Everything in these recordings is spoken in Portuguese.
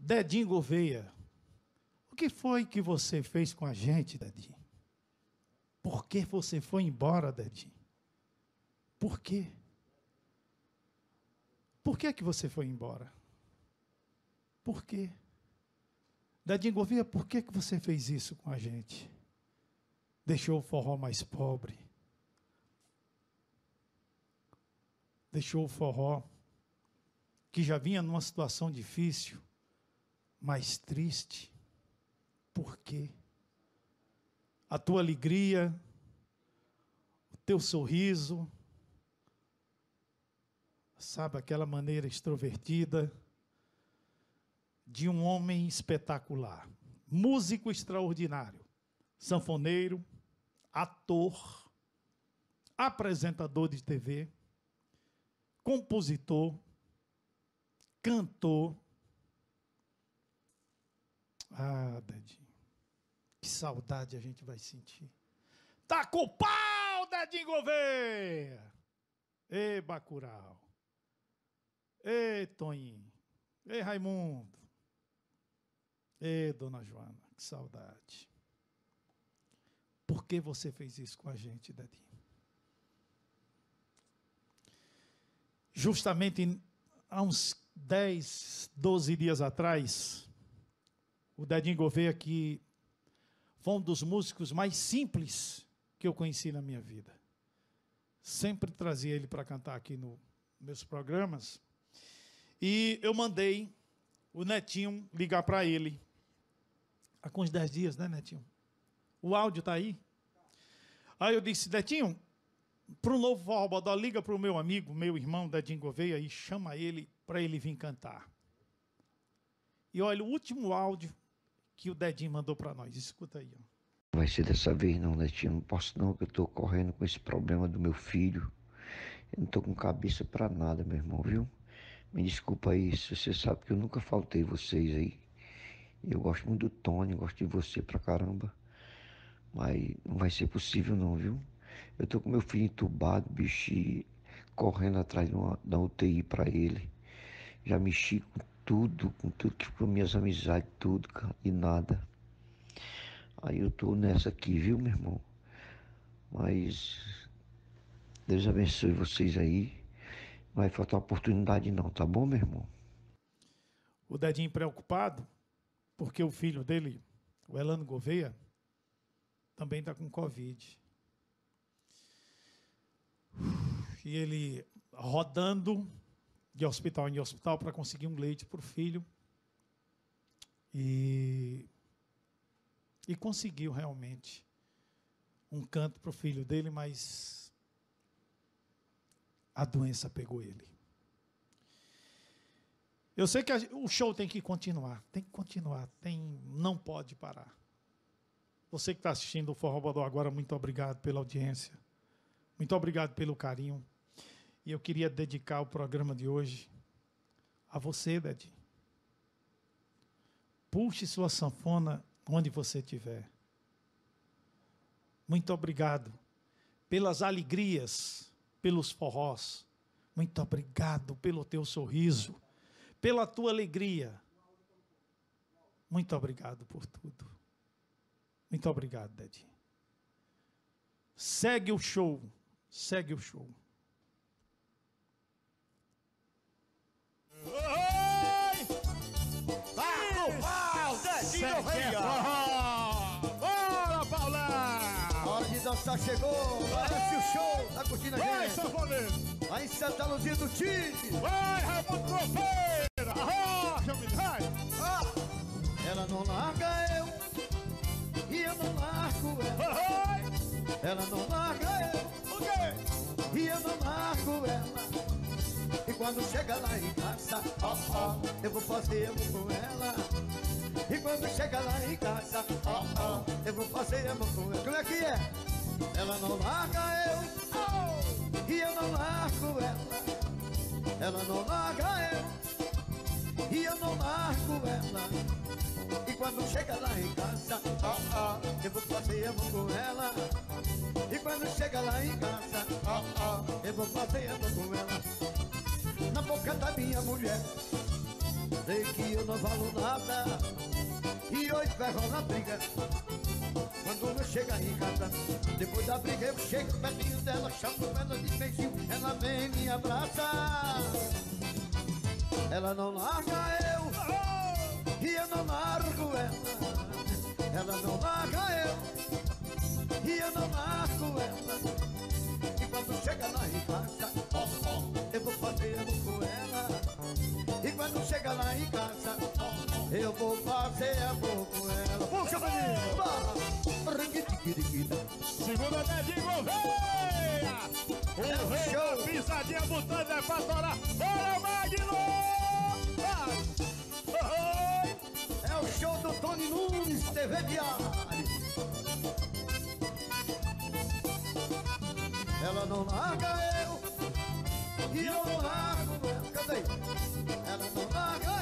Dedinho Gouveia, o que foi que você fez com a gente, Dedinho? Por que você foi embora, Dedinho? Por quê? Por que que você foi embora? Por quê? Dedinho Gouveia, por que que você fez isso com a gente? Deixou o forró mais pobre. Deixou o forró que já vinha numa situação difícil, mais triste. Por quê? A tua alegria, o teu sorriso, sabe, aquela maneira extrovertida de um homem espetacular, músico extraordinário, sanfoneiro, ator, apresentador de TV, compositor, cantor. Ah, Dedinho, que saudade a gente vai sentir. Tá com pau, Dedinho Gouveia! Ê, Bacural! Ê, Toninho! Ê, Raimundo! Ê, Dona Joana, que saudade. Por que você fez isso com a gente, Dedinho? Justamente há uns 10, 12 dias atrás, o Dedinho Gouveia, que foi um dos músicos mais simples que eu conheci na minha vida. Sempre trazia ele para cantar aqui nos meus programas. E eu mandei o Netinho ligar para ele. Há uns 10 dias, né, Netinho? O áudio está aí? Aí eu disse, Netinho, para o novo Forró liga para o meu amigo, meu irmão Dedinho Gouveia e chama ele para ele vir cantar. E olha, o último áudio que o Dedinho mandou para nós. Escuta aí. Ó. Vai ser dessa vez não, Netinho. Não posso não, que eu estou correndo com esse problema do meu filho. Eu não estou com cabeça para nada, meu irmão, viu? Me desculpa aí, você sabe que eu nunca faltei vocês aí. Eu gosto muito do Tony, gosto de você pra caramba. Mas não vai ser possível não, viu? Eu tô com meu filho entubado, bicho, correndo atrás de uma, da UTI para ele. Já mexi com tudo, com tudo que foi minhas amizades, tudo, cara, e nada. Aí eu tô nessa aqui, viu, meu irmão? Mas Deus abençoe vocês aí. Vai faltar oportunidade não, tá bom, meu irmão? O Dedinho preocupado, porque o filho dele, o Elano Gouveia, também está com Covid. E ele rodando de hospital em hospital para conseguir um leite para o filho. E, e conseguiu realmente um canto para o filho dele, mas a doença pegou ele. Eu sei que a, o show tem que continuar, tem que continuar, tem, não pode parar. Você que está assistindo o Forró Bodó agora, muito obrigado pela audiência. Muito obrigado pelo carinho. E eu queria dedicar o programa de hoje a você, Dedinho. Puxe sua sanfona onde você estiver. Muito obrigado pelas alegrias, pelos forrós. Muito obrigado pelo teu sorriso, pela tua alegria. Muito obrigado por tudo. Muito obrigado, Dedinho. Segue o show. Segue o show. Dançar chegou! Parece o show! Tá curtindo a Vai, gente? sanfoneiro! Aí em Santa Luzia do Tigre! Vai, Raimundo Trofeira! Arrocha, me vai! Ah! Ela não larga eu e eu não largo ela. Oi! Ela não larga eu O quê? e eu não largo ela. E quando chega lá em casa, ó, ó, eu vou fazer amor com ela. E quando chega lá em casa, ó, ó, eu vou fazer amor com ela. Como é que é? Ela não larga eu e eu não largo ela. Ela não larga eu e eu não largo ela. E quando chega lá em casa, ó, ó, eu vou fazer amor com ela. E quando chega lá em casa, ó, ó, eu vou fazer amor com ela. Na boca da minha mulher, Sei que eu não valo nada E hoje vai rolar briga Quando eu chegar em casa Depois da briga eu chego pertinho dela Chamo ela de beijinho Ela vem me abraça. Ela não larga eu E eu não largo ela. Ela não larga eu E eu não largo ela. E quando chega lá em casa Eu vou fazer amor com ela. E quando chega lá em casa Eu vou fazer amor com ela Segunda Dedinho Gouveia! O É rei show. da pisadinha botando é pra torar. Bora, Magno! É o show do Tony Nunes, TV Diário. Ela não larga eu e eu não largo ela. Aí. Ela não larga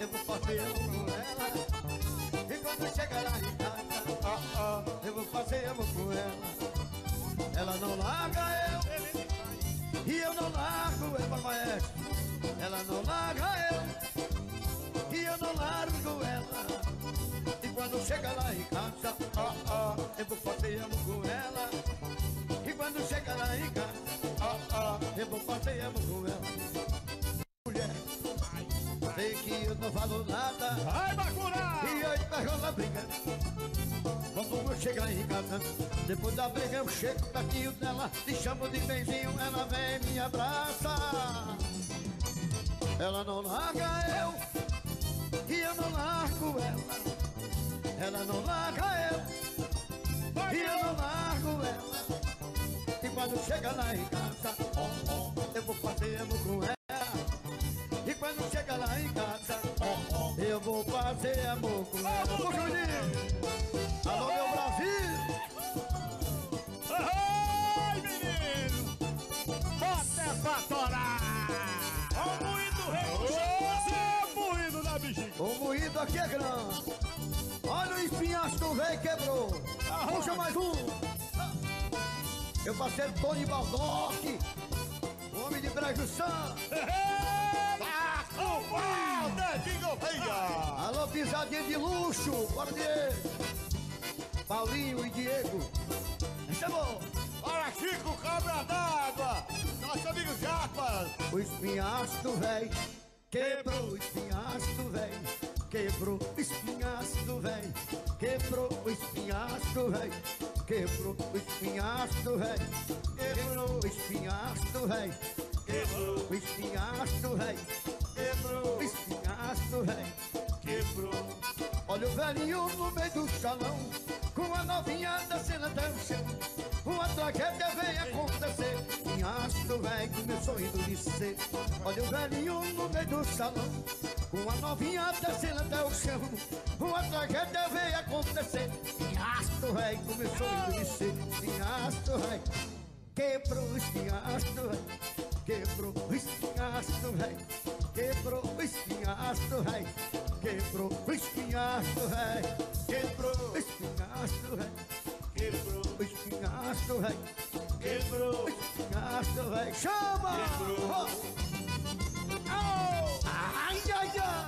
eu vou fazer amor com ela. E quando chega lá em casa, ó, ó, eu vou fazer amor com ela. Ela não larga eu e eu não largo ela, maestro. Ela não larga eu e eu não largo ela. E quando chega lá em casa, ó, ó, eu vou fazer amor com ela. E quando chega lá em casa, ó, ó, eu vou fazer amor com ela. Sei que eu não falo nada. Vai, Bacurau! E aí pegou na briga. Quando eu chegar em casa Depois da briga eu chego pertinho dela Te chamo de beijinho, ela vem e me abraça. Ela não larga eu E eu não largo ela. Ela não larga eu E eu não largo ela. E quando chega lá em casa Eu vou fazer amor com ela vou fazer amor com ela. Ô, Juninho! Alô, meu Brasil! Oi, menino! Bota é pra torar! Ó o moído do rei do! Ô, moído da bexiga! O moído aqui é grande. Olha o espinhaço do velho quebrou. Puxa mais um. Meu parceiro Tony Baldock, o homem de Brejo Santo. Pisadinha de luxo. Bora, Diego. Paulinho e Diego. Chamou. Olha, Chico, cobra d'água! Nosso amigo Japas! O espinhaço do véi quebrou o espinhaço do véi. Quebrou o espinhaço véi. Quebrou o espinhaço do véi. Quebrou o espinhaço véi. Quebrou o espinhaço do véi. Quebrou o espinhaço do véi. Quebrou o espinhaço do véi. Olha o velhinho no meio do salão Com a novinha descendo até o chão. Uma tragédia vem acontecer Pinhaço do velho começou a endurecer Olha o velhinho no meio do salão Com a novinha descendo até o chão. Uma tragédia vem acontecer Pinhaço do velho começou a endurecer Pinhaço do velho Quebrou o espinhaço velho Quebrou o espinhaço velho Quebrou o espinhaço velho Quebrou o espinhaço velho Quebrou o espinhaço velho Quebrou! O espinhaço velho Quebrou! O espinhaço velho Chama! Au! Ai, ai, ai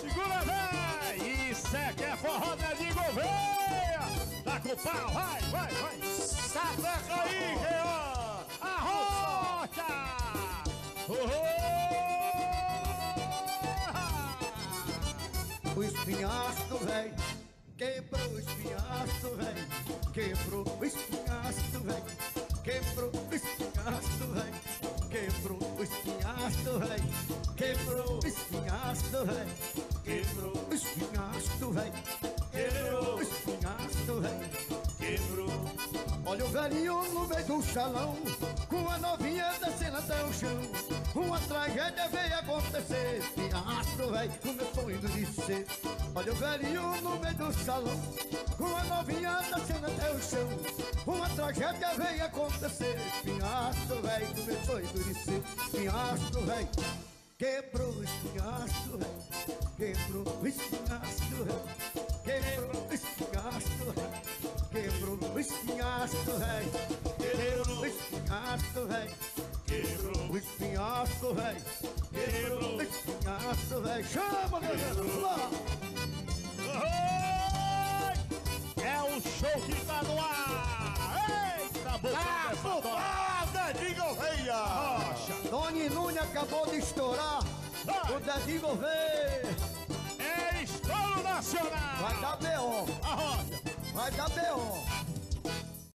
Segura, véi! Isso é que é forró Dedinho Gouveia! Tá com pau, vai, vai, vai! Sapeca aí, Jean! Quebrou o espinhaço velho Quebrou o espinhaço velho Quebrou o espinhaço velho Quebrou o espinhaço velho Quebrou o espinhaço velho Quebrou o espinhaço velho velhinho no meio do salão Com a novinha descendo até o chão. Uma tragédia veio acontecer Pinhaço, velho, começou a endurecer Olha o velhinho no meio do salão Com a novinha descendo até o chão. Uma tragédia veio acontecer Pinhaço, velho, começou a endurecer Pinhaço, velho Quebrou o espinhaço, velho Quebrou o espinhaço, velho Quebrou o espinhaço, velho Quebrou o espinhaço, velho Quebrou o O espinhaço, velho. quebrou, O espinhaço, velho. quebrou. O espinhaço, velho. Chama, meu Deus. Lá. É o show que tá no ar! Eita, boca dessa dona. Ah, Dedinho Gouveia! Rocha! Doni Nunes acabou de estourar. Vai. O Dedinho Gouveia. É estouro nacional! Vai dar B.O. A rocha! Vai dar B.O.